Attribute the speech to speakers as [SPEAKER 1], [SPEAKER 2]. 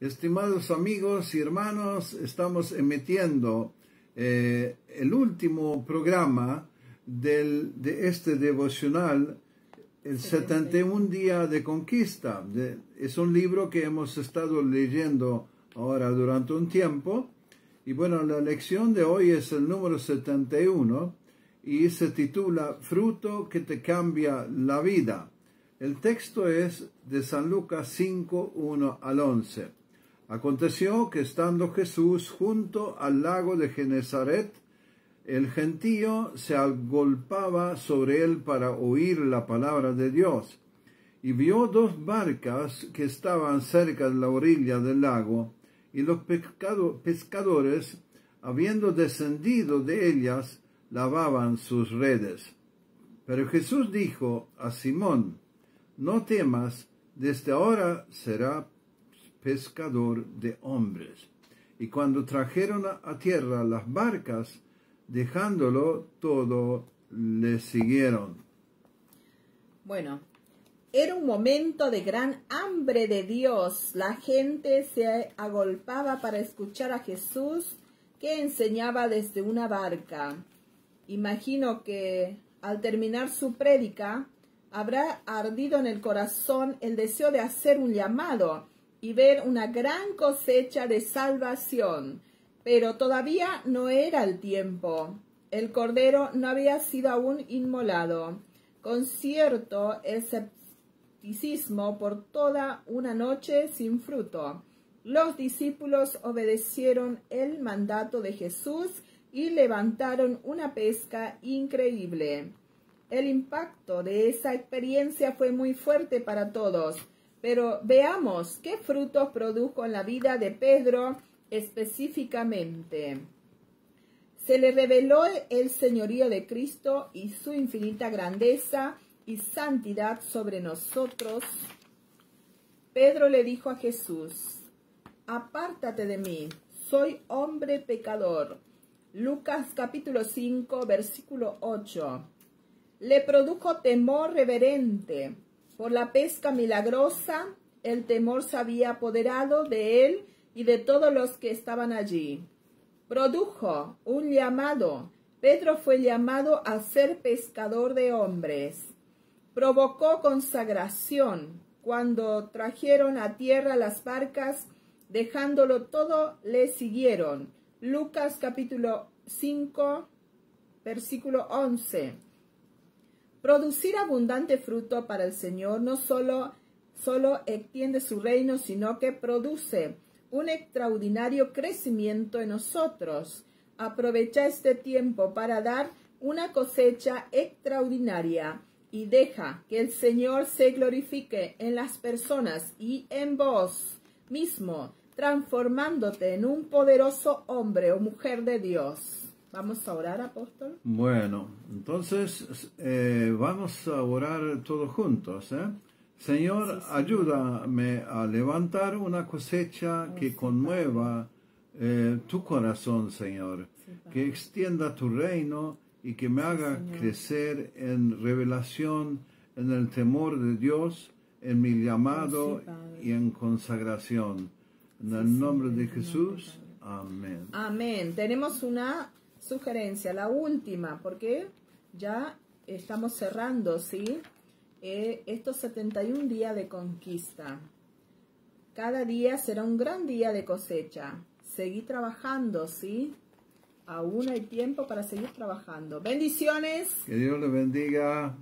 [SPEAKER 1] Estimados amigos y hermanos, estamos emitiendo eh, el último programa del, de este devocional, el 71 Día de Conquista. es un libro que hemos estado leyendo ahora durante un tiempo. Y bueno, la lección de hoy es el número 71 y se titula Fruto que te cambia la vida. El texto es de San Lucas 5, 1 al 11. Aconteció que estando Jesús junto al lago de Genezaret, el gentío se agolpaba sobre él para oír la palabra de Dios, y vio dos barcas que estaban cerca de la orilla del lago, y los pescadores, habiendo descendido de ellas, lavaban sus redes. Pero Jesús dijo a Simón, no temas, desde ahora será pescador de hombres. Y cuando trajeron a tierra las barcas, dejándolo todo, le siguieron.
[SPEAKER 2] Bueno, era un momento de gran hambre de Dios. La gente se agolpaba para escuchar a Jesús que enseñaba desde una barca. Imagino que al terminar su prédica habrá ardido en el corazón el deseo de hacer un llamado y ver una gran cosecha de salvación. Pero todavía no era el tiempo. El cordero no había sido aún inmolado. Con cierto escepticismo por toda una noche sin fruto. Los discípulos obedecieron el mandato de Jesús y levantaron una pesca increíble. El impacto de esa experiencia fue muy fuerte para todos, pero veamos qué frutos produjo en la vida de Pedro específicamente. Se le reveló el señorío de Cristo y su infinita grandeza y santidad sobre nosotros. Pedro le dijo a Jesús, Apártate de mí, soy hombre pecador. Lucas capítulo 5, versículo 8. Le produjo temor reverente. Por la pesca milagrosa, el temor se había apoderado de él y de todos los que estaban allí. Produjo un llamado. Pedro fue llamado a ser pescador de hombres. Provocó consagración. Cuando trajeron a tierra las barcas, dejándolo todo, le siguieron. Lucas capítulo 5, versículo 11. Producir abundante fruto para el Señor no solo, solo extiende su reino, sino que produce un extraordinario crecimiento en nosotros. Aprovecha este tiempo para dar una cosecha extraordinaria y deja que el Señor se glorifique en las personas y en vos mismo transformándote en un poderoso hombre o mujer de Dios. Vamos a orar, apóstol.
[SPEAKER 1] Bueno, entonces eh, vamos a orar todos juntos. ¿eh? Señor, ayúdame a levantar una cosecha que conmueva eh, tu corazón, Señor, que extienda tu reino y que me haga crecer en revelación, en el temor de Dios, en mi llamado y en consagración. En el nombre de Jesús. Amén.
[SPEAKER 2] Amén. Tenemos una sugerencia, la última, porque ya estamos cerrando, ¿sí? Eh, estos 71 días de conquista. Cada día será un gran día de cosecha. Seguí trabajando, ¿sí? Aún hay tiempo para seguir trabajando. Bendiciones.
[SPEAKER 1] Que Dios le bendiga.